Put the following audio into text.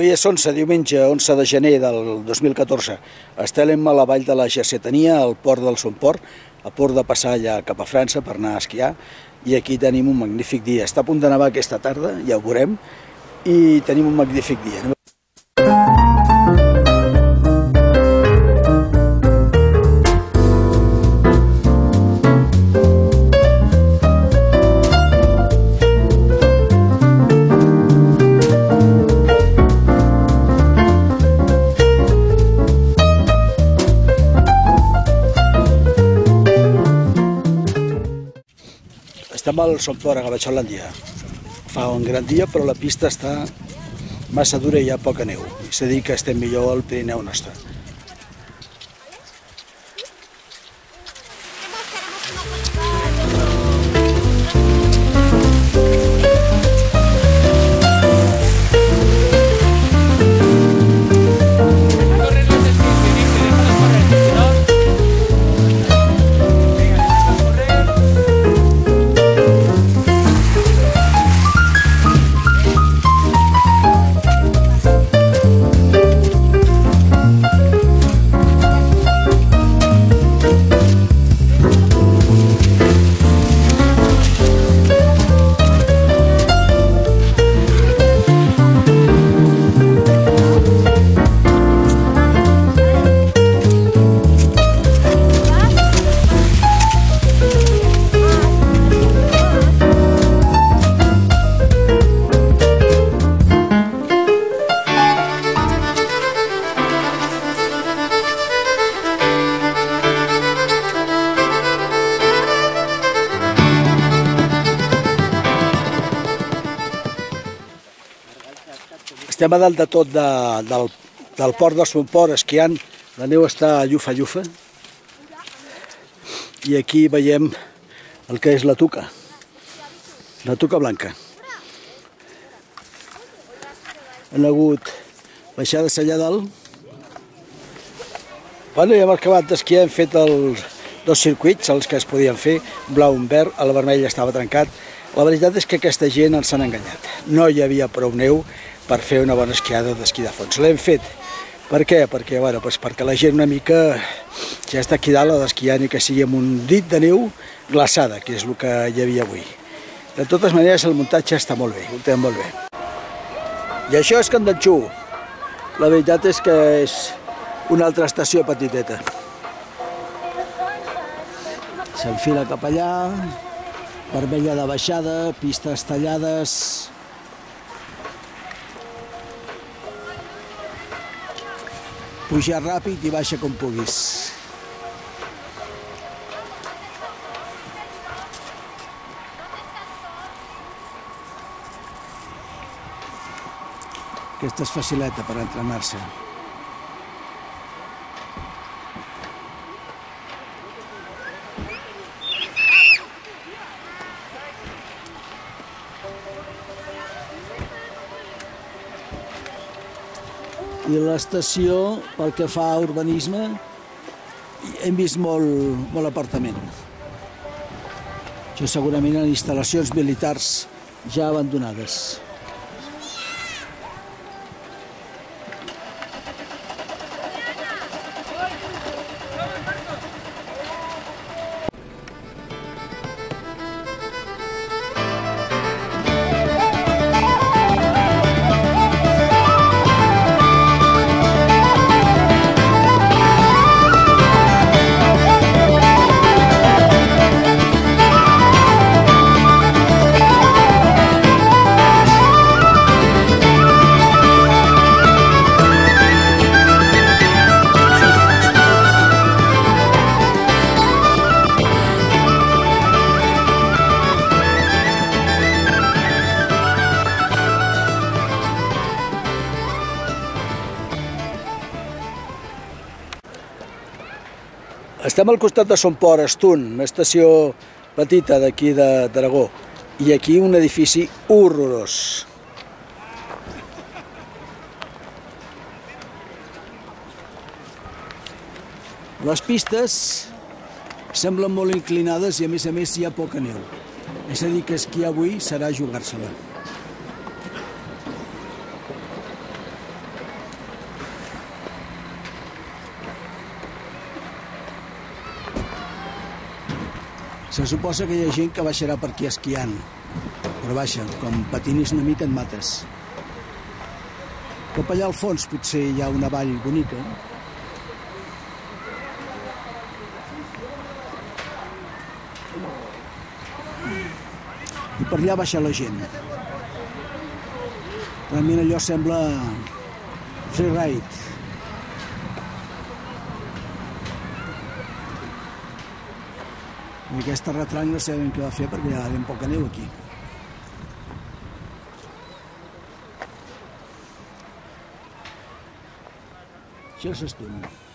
Avui és 11, diumenge 11 de gener del 2014. Estem a la vall de la Jacetania, al port del Son Port, a port de passar ja cap a França per anar a esquiar, i aquí tenim un magnífic dia. Està a punt de nevar aquesta tarda, ja ho veurem, i tenim un magnífic dia. Estem al Port, a Gavatxolandia. Fa un gran dia, però la pista està massa dura i hi ha poca neu. És a dir, que estem millor al Pirineu nostre. Estem a dalt de tot de, del, del port del Son Port esquiant. La neu està llufa llufa. I aquí veiem el que és la tuca. La tuca blanca. Han hagut baixades allà dalt. Bueno, ja hem acabat d'esquiar, hem fet els dos circuits, els que es podien fer, blau i verd, el vermell estava trencat. La veritat és que aquesta gent ens han enganyat. No hi havia prou neu per fer una bona esquiada d'esquí de fons. L'hem fet. Per què? Perquè, bueno, doncs perquè la gent una mica ja està aquí dalt a d'esquiar ni que sigui amb un dit de neu glaçada, que és el que hi havia avui. De totes maneres, el muntatge està molt bé, ho tenen molt bé. I això és Candanxú. La veritat és que és una altra estació petiteta. S'enfila cap allà, vermella de baixada, pistes tallades, pujar ràpid i baixa com puguis. Aquesta és facileta per entrenar-se. I l'estació, pel que fa a urbanisme, hem vist molt, molt apartament. Això segurament en instal·lacions militars ja abandonades. Estem al costat de Son Port, Estun, una estació petita d'aquí d'Aragó, i aquí un edifici horrorós. Les pistes semblen molt inclinades i a més a més hi ha poca neu. És a dir, que esquiar avui serà jugar-se-la. Se suposa que hi ha gent que baixarà per aquí esquiant, però baixa, com patinis una mica en mates. Cap allà al fons potser hi ha una vall bonica. I per allà baixa la gent. Realment allò sembla freeride. I aquesta retranc no sabem què va fer perquè hi ha ben poca neu aquí. Això és estona.